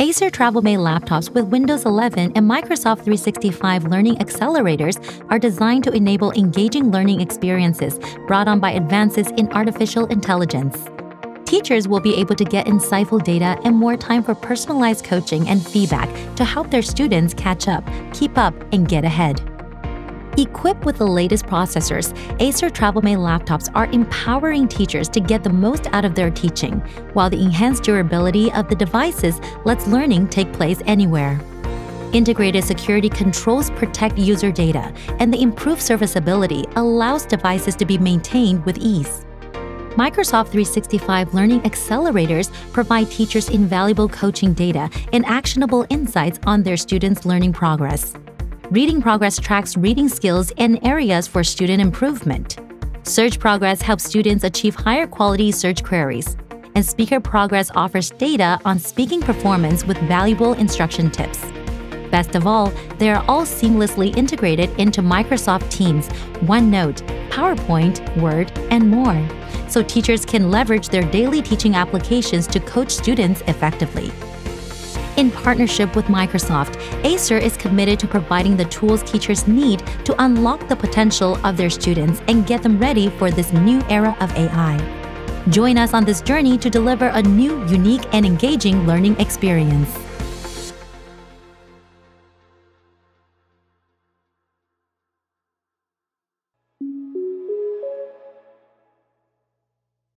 Acer TravelMate laptops with Windows 11 and Microsoft 365 learning accelerators are designed to enable engaging learning experiences brought on by advances in artificial intelligence. Teachers will be able to get insightful data and more time for personalized coaching and feedback to help their students catch up, keep up, and get ahead. Equipped with the latest processors, Acer TravelMate laptops are empowering teachers to get the most out of their teaching, while the enhanced durability of the devices lets learning take place anywhere. Integrated security controls protect user data, and the improved serviceability allows devices to be maintained with ease. Microsoft 365 Learning Accelerators provide teachers invaluable coaching data and actionable insights on their students' learning progress. Reading Progress tracks reading skills and areas for student improvement. Search Progress helps students achieve higher quality search queries. And Speaker Progress offers data on speaking performance with valuable instruction tips. Best of all, they are all seamlessly integrated into Microsoft Teams, OneNote, PowerPoint, Word, and more, so teachers can leverage their daily teaching applications to coach students effectively. In partnership with Microsoft, Acer is committed to providing the tools teachers need to unlock the potential of their students and get them ready for this new era of AI. Join us on this journey to deliver a new, unique, and engaging learning experience.